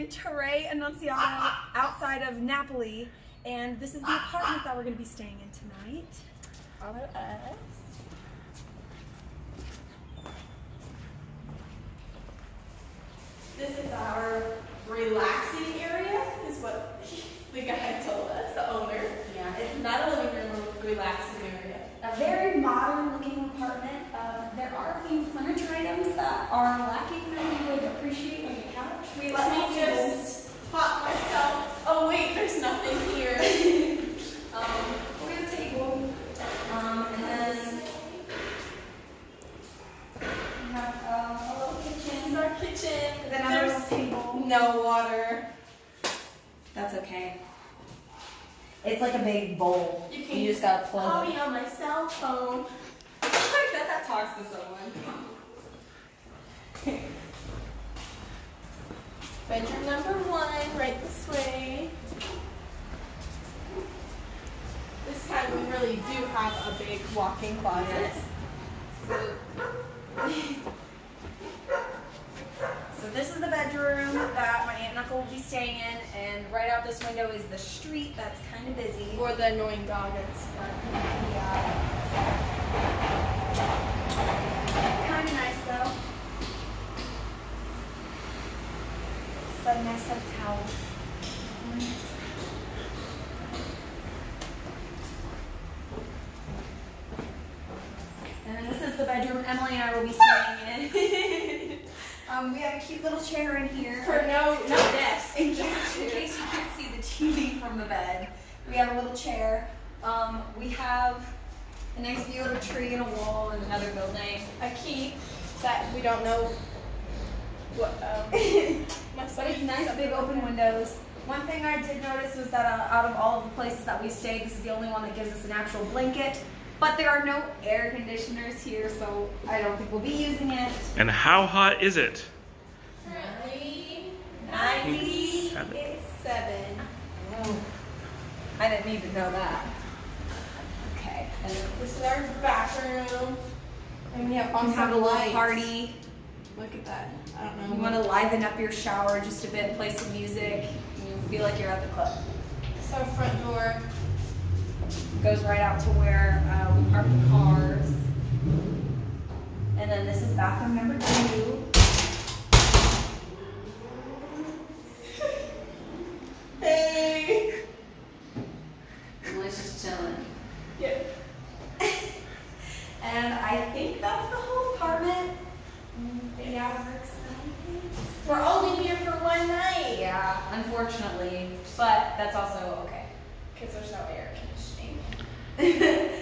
in Torre Annunziata outside of Napoli, and this is the apartment that we're going to be staying in tonight. Follow us. This is our relaxing area, is what the guy told us, the owner. Yeah. It's not a living room, a relaxing area. A very modern looking apartment. Uh, there are a few furniture items that are lacking that we would appreciate, like a couch. We Let have me a table. just pop myself. Oh wait, there's nothing here. um, We have a table. Um, and then we have um, a little this is kitchen. our kitchen. And then our little There's table. No water. That's okay. It's like a big bowl. You can You just gotta call plug it. me on my cell phone. Oh, I bet that talks to someone. Bedroom number one, right this way. This time we really do have a big walk-in closet. So this is the bedroom that my aunt and uncle will be staying in, and right out this window is the street that's kind of busy. For the annoying dog that's Yeah. Kind of nice though. So nice of towels. And then this is the bedroom Emily and I will be staying in. um, we have a cute little chair in here. For no, no. In case, in case you can't see the TV from the bed, we have a little chair. Um, we have a nice view of a tree and a wall and another building. A key that we don't know what, um, must But it's nice big open windows. One thing I did notice was that uh, out of all of the places that we stayed, this is the only one that gives us an actual blanket. But there are no air conditioners here, so I don't think we'll be using it. And how hot is it? I didn't need to know that. Okay. And this is our bathroom. And we have also have a little party. Look at that. I don't know. You want to liven up your shower just a bit, play some music. You feel like you're at the club. Our front door. Goes right out to where uh, we park the cars. And then this is bathroom number two. unfortunately, but that's also okay. Because there's no air conditioning.